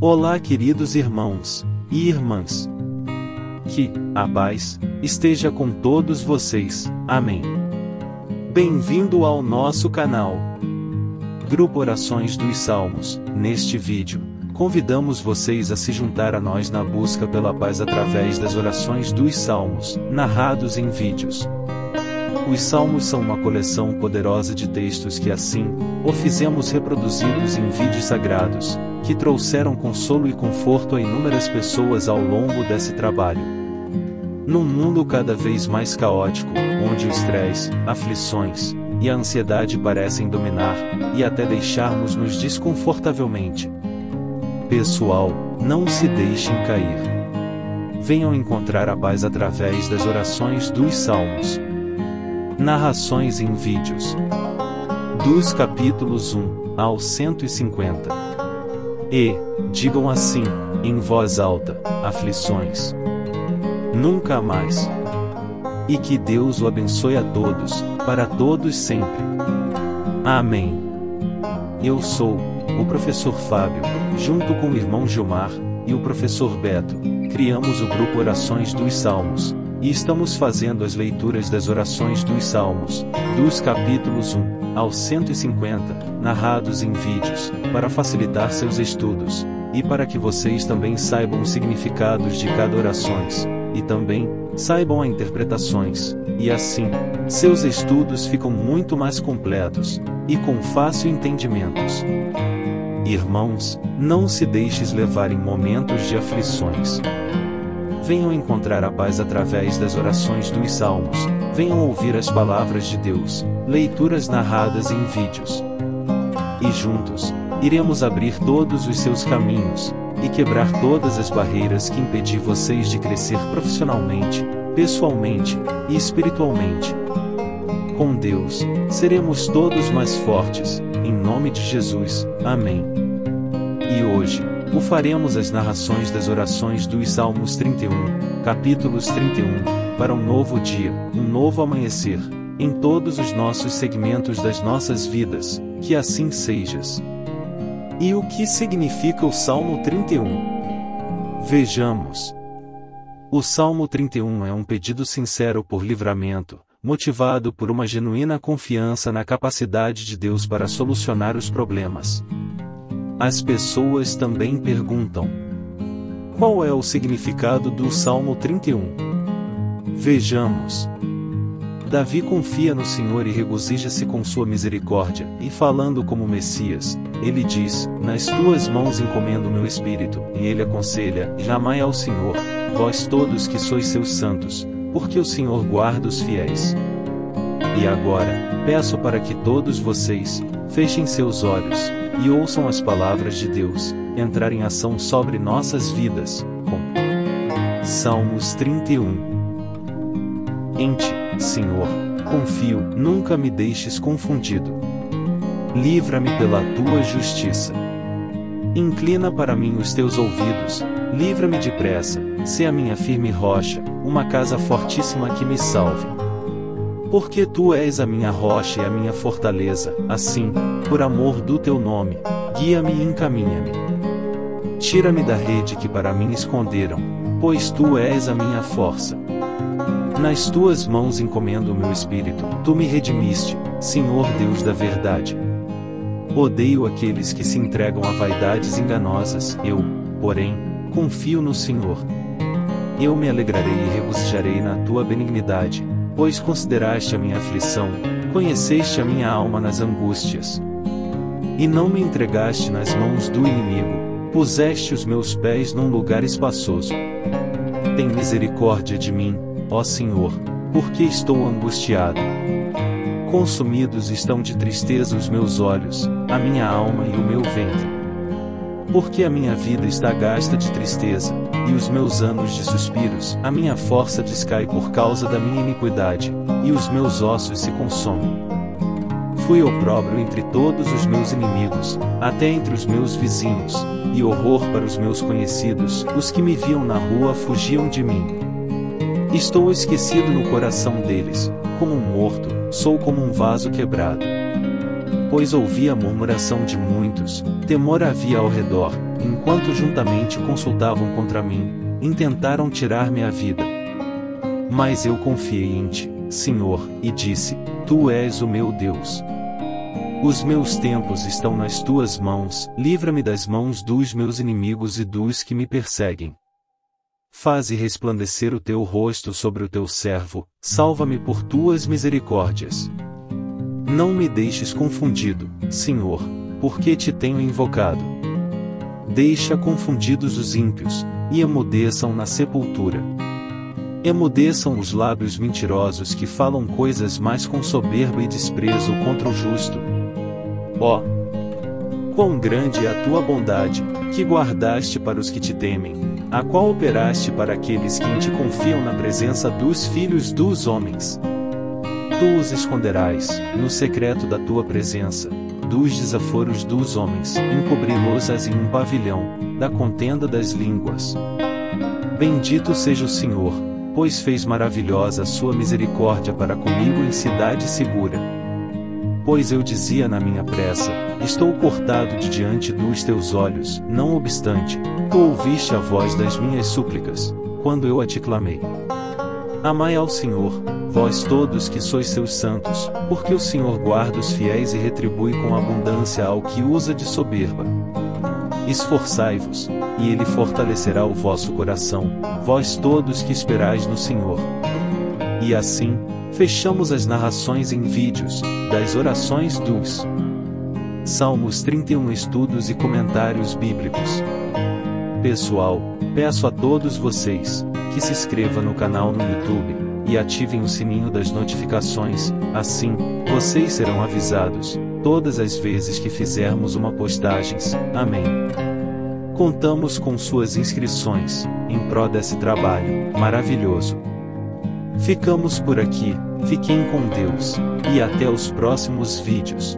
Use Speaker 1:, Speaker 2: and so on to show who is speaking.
Speaker 1: Olá, queridos irmãos e irmãs. Que a paz esteja com todos vocês. Amém. Bem-vindo ao nosso canal. Grupo Orações dos Salmos. Neste vídeo, convidamos vocês a se juntar a nós na busca pela paz através das orações dos Salmos, narrados em vídeos. Os Salmos são uma coleção poderosa de textos que assim, o fizemos reproduzidos em vídeos sagrados, que trouxeram consolo e conforto a inúmeras pessoas ao longo desse trabalho. Num mundo cada vez mais caótico, onde o estresse, aflições e a ansiedade parecem dominar, e até deixarmos-nos desconfortavelmente. Pessoal, não se deixem cair. Venham encontrar a paz através das orações dos Salmos. Narrações em vídeos. Dos capítulos 1 ao 150. E, digam assim, em voz alta, aflições. Nunca mais. E que Deus o abençoe a todos, para todos sempre. Amém. Eu sou, o professor Fábio, junto com o irmão Gilmar, e o professor Beto, criamos o grupo Orações dos Salmos, e estamos fazendo as leituras das orações dos Salmos, dos capítulos 1 ao 150, narrados em vídeos, para facilitar seus estudos, e para que vocês também saibam os significados de cada orações, e também saibam as interpretações, e assim, seus estudos ficam muito mais completos e com fácil entendimentos. Irmãos, não se deixes levar em momentos de aflições venham encontrar a paz através das orações dos salmos, venham ouvir as palavras de Deus, leituras narradas em vídeos. E juntos, iremos abrir todos os seus caminhos, e quebrar todas as barreiras que impedir vocês de crescer profissionalmente, pessoalmente e espiritualmente. Com Deus, seremos todos mais fortes, em nome de Jesus, amém. E hoje, o faremos as narrações das orações dos Salmos 31, capítulos 31, para um novo dia, um novo amanhecer, em todos os nossos segmentos das nossas vidas, que assim sejas. E o que significa o Salmo 31? Vejamos. O Salmo 31 é um pedido sincero por livramento, motivado por uma genuína confiança na capacidade de Deus para solucionar os problemas. As pessoas também perguntam: Qual é o significado do Salmo 31? Vejamos. Davi confia no Senhor e regozija-se com sua misericórdia, e falando como Messias, ele diz: Nas tuas mãos encomendo meu espírito, e ele aconselha: Jamais ao Senhor, vós todos que sois seus santos, porque o Senhor guarda os fiéis. E agora, peço para que todos vocês, fechem seus olhos, e ouçam as palavras de Deus, entrar em ação sobre nossas vidas, com Salmos 31. Em ti, Senhor, confio, nunca me deixes confundido. Livra-me pela tua justiça. Inclina para mim os teus ouvidos, livra-me depressa, se a minha firme rocha, uma casa fortíssima que me salve. Porque tu és a minha rocha e a minha fortaleza, assim, por amor do teu nome, guia-me e encaminha-me. Tira-me da rede que para mim esconderam, pois tu és a minha força. Nas tuas mãos encomendo o meu espírito, tu me redimiste, Senhor Deus da verdade. Odeio aqueles que se entregam a vaidades enganosas, eu, porém, confio no Senhor. Eu me alegrarei e regozijarei na tua benignidade, pois consideraste a minha aflição, conheceste a minha alma nas angústias. E não me entregaste nas mãos do inimigo, puseste os meus pés num lugar espaçoso. Tem misericórdia de mim, ó Senhor, porque estou angustiado. Consumidos estão de tristeza os meus olhos, a minha alma e o meu ventre. Porque a minha vida está gasta de tristeza, e os meus anos de suspiros, a minha força descai por causa da minha iniquidade, e os meus ossos se consomem. Fui opróbrio entre todos os meus inimigos, até entre os meus vizinhos, e horror para os meus conhecidos, os que me viam na rua fugiam de mim. Estou esquecido no coração deles, como um morto, sou como um vaso quebrado pois ouvi a murmuração de muitos, temor havia ao redor, enquanto juntamente consultavam contra mim, intentaram tirar-me a vida. Mas eu confiei em ti, Senhor, e disse: Tu és o meu Deus. Os meus tempos estão nas tuas mãos, livra-me das mãos dos meus inimigos e dos que me perseguem. Faze resplandecer o teu rosto sobre o teu servo, salva-me por tuas misericórdias. Não me deixes confundido, Senhor, porque te tenho invocado. Deixa confundidos os ímpios, e emudeçam na sepultura. Emudeçam os lábios mentirosos que falam coisas mais com soberba e desprezo contra o justo. Ó! Quão grande é a tua bondade, que guardaste para os que te temem, a qual operaste para aqueles que em ti confiam na presença dos filhos dos homens. Tu os esconderás, no secreto da tua presença, dos desaforos dos homens, encobri-los-as em um pavilhão, da contenda das línguas. Bendito seja o Senhor, pois fez maravilhosa a sua misericórdia para comigo em cidade segura. Pois eu dizia na minha pressa, estou cortado de diante dos teus olhos, não obstante, tu ouviste a voz das minhas súplicas, quando eu a te clamei. Amai ao Senhor, vós todos que sois seus santos, porque o Senhor guarda os fiéis e retribui com abundância ao que usa de soberba. Esforçai-vos, e ele fortalecerá o vosso coração, vós todos que esperais no Senhor. E assim, fechamos as narrações em vídeos, das orações dos Salmos 31 Estudos e Comentários Bíblicos. Pessoal, peço a todos vocês, que se inscrevam no canal no YouTube, e ativem o sininho das notificações, assim, vocês serão avisados, todas as vezes que fizermos uma postagens. Amém. Contamos com suas inscrições, em prol desse trabalho maravilhoso. Ficamos por aqui, fiquem com Deus, e até os próximos vídeos.